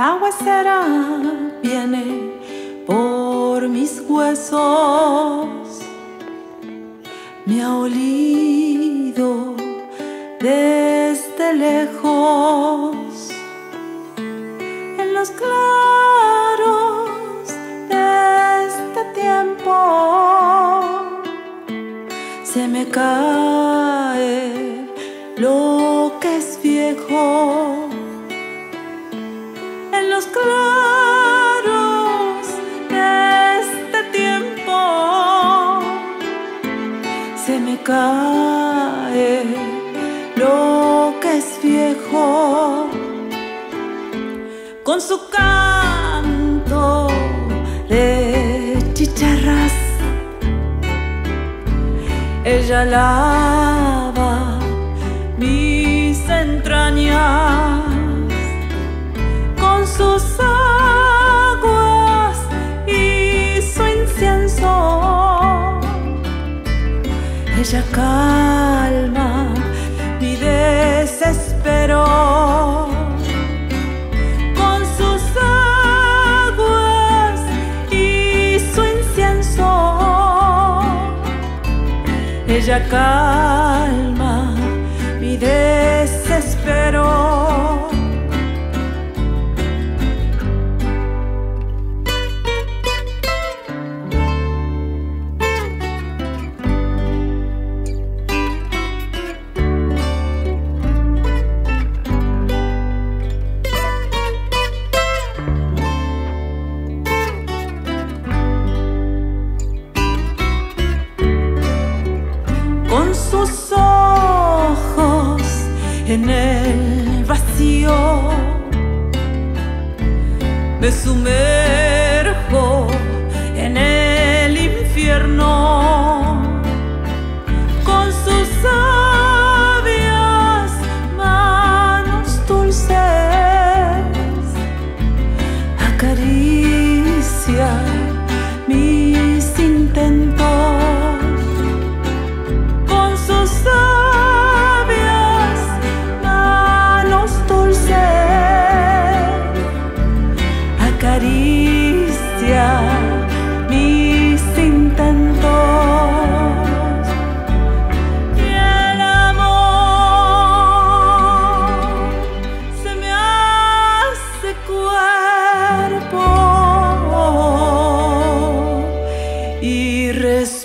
La huesera viene por mis huesos, me ha olido desde lejos. En los claros de este tiempo se me cae lo que es viejo claros de este tiempo. Se me cae lo que es viejo. Con su canto de chicharras ella lava mis entrañas sus aguas y su incienso. Ella calma mi desespero. Con sus aguas y su incienso. Ella calma en el vacío me sumerge res